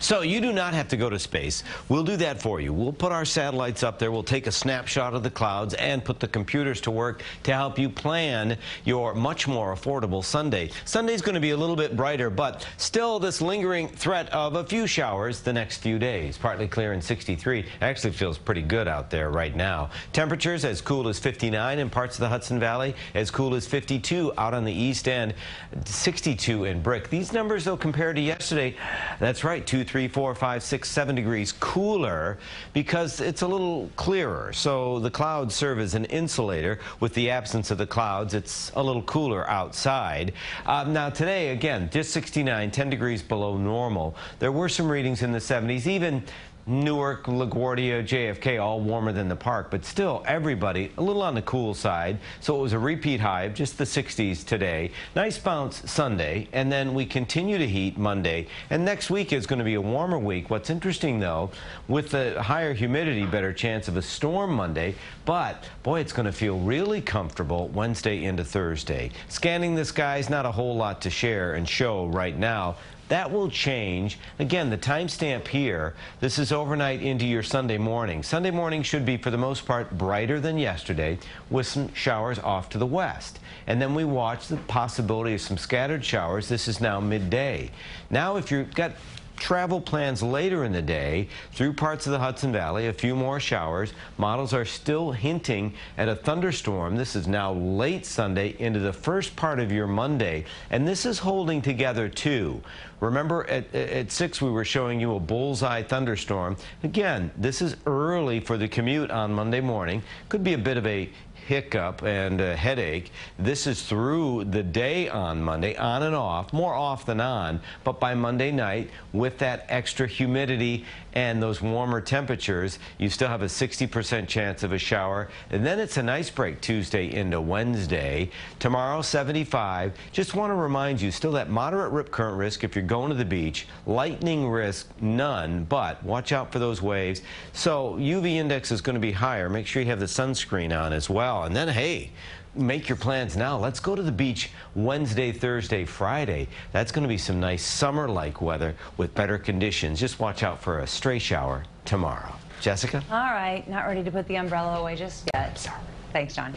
So you do not have to go to space. We'll do that for you. We'll put our satellites up there. We'll take a snapshot of the clouds and put the computers to work to help you plan your much more affordable Sunday. Sunday's going to be a little bit brighter, but still this lingering threat of a few showers the next few days. Partly clear in 63. Actually feels pretty good out there right now. Temperatures as cool as 59 in parts of the Hudson Valley, as cool as 52 out on the east end, 62 in Brick. These numbers, though, compared to yesterday, that's right, 2, 3, 4, 5, 6, 7 degrees cooler because it's a little clearer. So the clouds serve as an insulator. With the absence of the clouds, it's a little cooler outside. Um, now today, again, just 69, 10 degrees below normal. There were some readings in the 70s, even Newark, LaGuardia, JFK, all warmer than the park, but still everybody a little on the cool side. So it was a repeat high of just the 60s today. Nice bounce Sunday, and then we continue to heat Monday. And next week is going to be a warmer week. What's interesting, though, with the higher humidity, better chance of a storm Monday. But, boy, it's going to feel really comfortable Wednesday into Thursday. Scanning the skies, not a whole lot to share and show right now. That will change. Again, the timestamp here, this is overnight into your Sunday morning. Sunday morning should be, for the most part, brighter than yesterday with some showers off to the west. And then we watch the possibility of some scattered showers. This is now midday. Now, if you've got travel plans later in the day through parts of the Hudson Valley, a few more showers. Models are still hinting at a thunderstorm. This is now late Sunday into the first part of your Monday, and this is holding together too. Remember at, at 6 we were showing you a bullseye thunderstorm. Again, this is early for the commute on Monday morning. Could be a bit of a hiccup and a headache. This is through the day on Monday, on and off, more off than on. But by Monday night, with that extra humidity and those warmer temperatures, you still have a 60% chance of a shower. And then it's a nice break Tuesday into Wednesday. Tomorrow, 75. Just want to remind you, still that moderate rip current risk if you're going to the beach. Lightning risk, none, but watch out for those waves. So UV index is going to be higher. Make sure you have the sunscreen on as well. And then, hey, make your plans now. Let's go to the beach Wednesday, Thursday, Friday. That's going to be some nice summer-like weather with better conditions. Just watch out for a stray shower tomorrow. Jessica? All right. Not ready to put the umbrella away just yet. Sorry. Thanks, John.